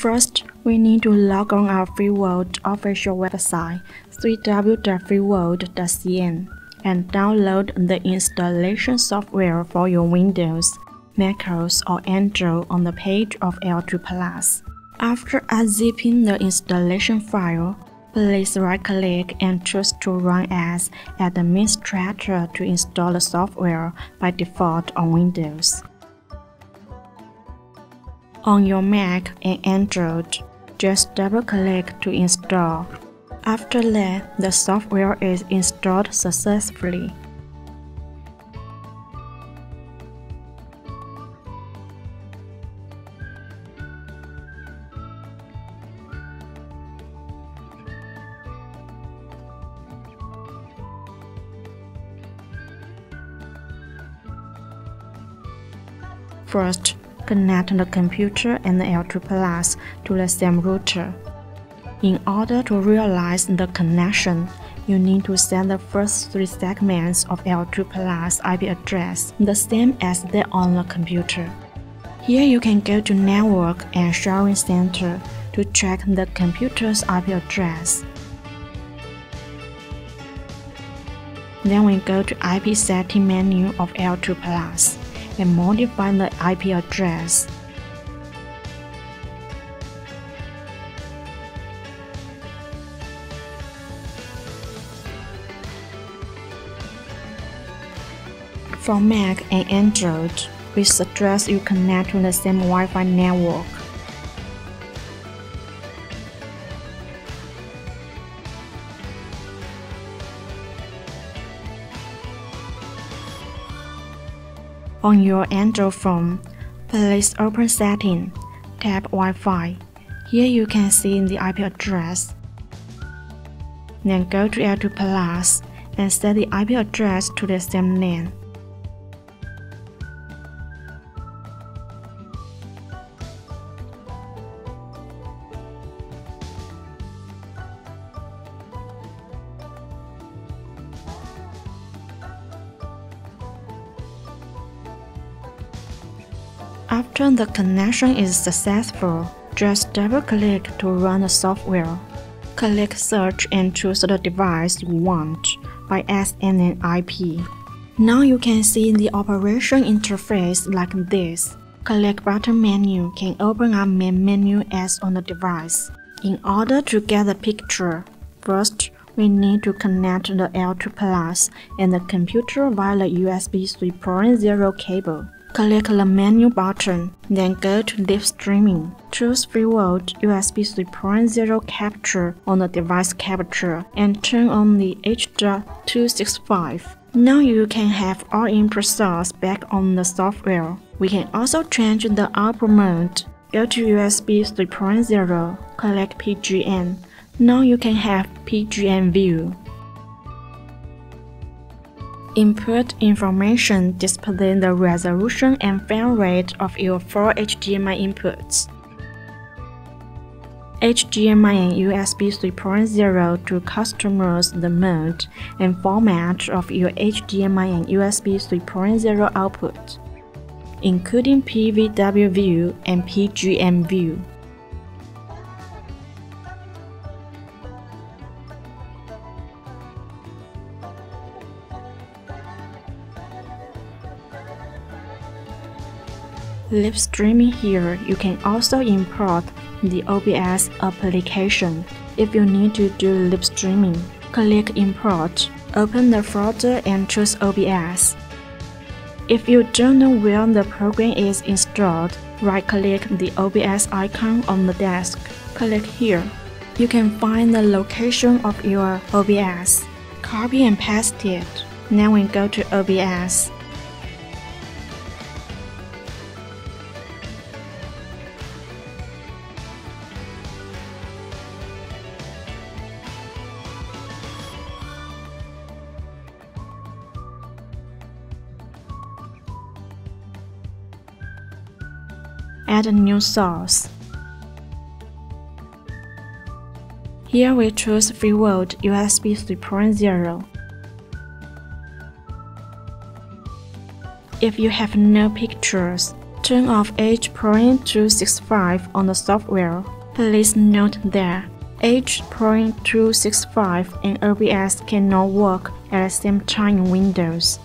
First, we need to log on our FEELWORLD official website, www.feelworld.cn, and download the installation software for your Windows, macOS, or Android on the page of L2 Plus. After unzipping the installation file, please right-click and choose to run as administrator to install the software by default on Windows. On your Mac and Android, just double-click to install. After that, the software is installed successfully. First, connect the computer and the L2 Plus to the same router. In order to realize the connection, you need to set the first three segments of L2 Plus IP address the same as that on the computer. Here you can go to Network and Sharing Center to check the computer's IP address. Then we go to IP setting menu of L2 Plus and modify the IP address. For Mac and Android, we suggest you connect to the same Wi-Fi network. On your Android phone, please open Setting, tap Wi-Fi. Here you can see the IP address. Then go to L2 Plus and set the IP address to the same name. After the connection is successful, just double-click to run the software. Click Search and choose the device you want by SNN IP. Now you can see the operation interface like this. Click button menu can open up main menu as on the device. In order to get the picture, first we need to connect the L2 Plus and the computer via the USB 3.0 cable. Click the menu button, then go to Live Streaming. Choose FEELWORLD USB 3.0 Capture on the device capture and turn on the H.265. Now you can have all input source back on the software. We can also change the output mode. Go to USB 3.0, click PGM. Now you can have PGM view. Input information displaying the resolution and frame rate of your four HDMI inputs. HDMI and USB 3.0 to customize the mode and format of your HDMI and USB 3.0 output, including PVW view and PGM view. Live streaming here, you can also import the OBS application. If you need to do live streaming, click Import, open the folder and choose OBS. If you don't know where the program is installed, right-click the OBS icon on the desk. Click here. You can find the location of your OBS. Copy and paste it. Now we go to OBS. Add a new source. Here we choose FEELWORLD USB 3.0. If you have no pictures, Turn off H.265 on the software. Please note that H.265 and OBS cannot work at the same time in Windows.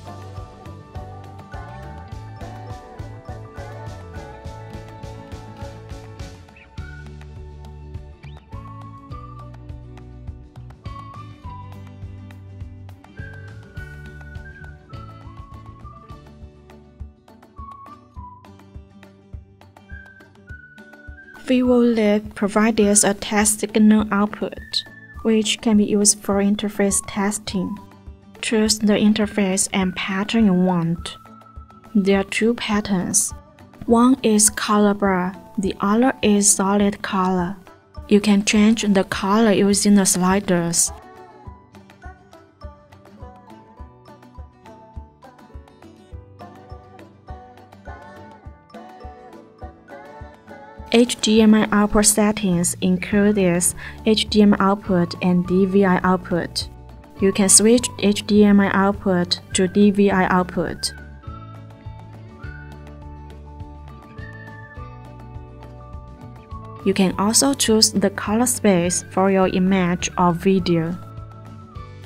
VivoLive provides a test signal output, which can be used for interface testing. Choose the interface and pattern you want. There are two patterns. One is color bar, the other is solid color. You can change the color using the sliders. HDMI output settings include this HDMI output and DVI output. You can switch HDMI output to DVI output. You can also choose the color space for your image or video.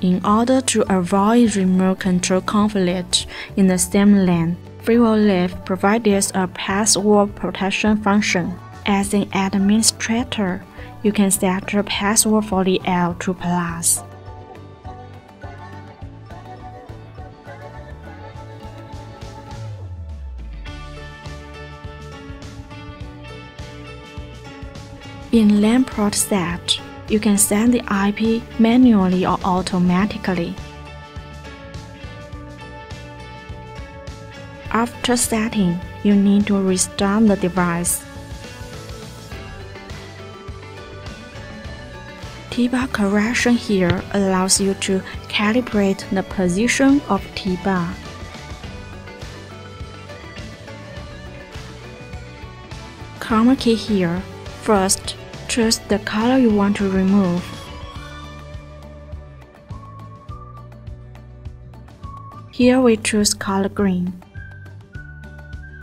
In order to avoid remote control conflict in the same lane, VivoLive provides a password protection function. As an administrator, you can set the password for the L2 Plus. In LAN port set, you can set the IP manually or automatically. After setting, you need to restart the device. T-bar correction here allows you to calibrate the position of T-bar. Chroma key here. First, choose the color you want to remove. Here we choose color green.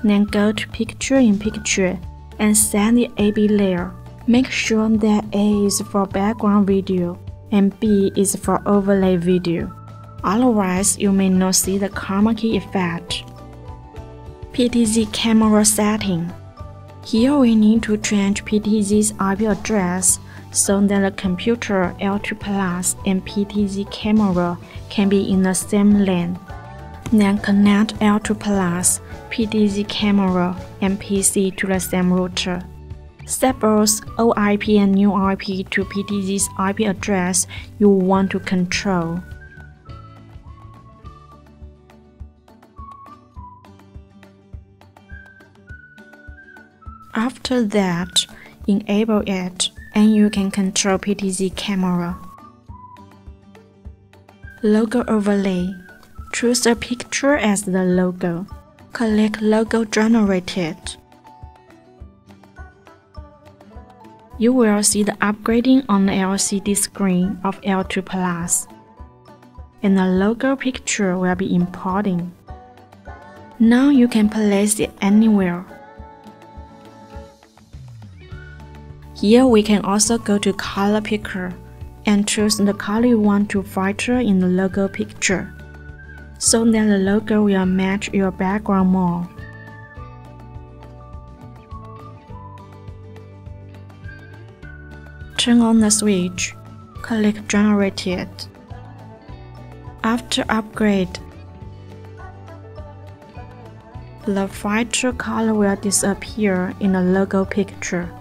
Then go to Picture in Picture and set the AB layer. Make sure that A is for background video and B is for overlay video. Otherwise, you may not see the chroma key effect. PTZ camera setting. Here we need to change PTZ's IP address so that the computer L2 Plus and PTZ camera can be in the same lane. Then connect L2 Plus, PTZ camera, and PC to the same router. Both OIP and new IP to PTZ's IP address you want to control. After that, enable it and you can control PTZ camera. Logo overlay. Choose a picture as the logo. Click Logo Generated. You will see the upgrading on the LCD screen of L2 Plus, and the logo picture will be importing. Now you can place it anywhere. Here we can also go to color picker and choose the color you want to feature in the logo picture, so that the logo will match your background more. Turn on the switch. Click Generated. After upgrade, the feature color will disappear in the logo picture.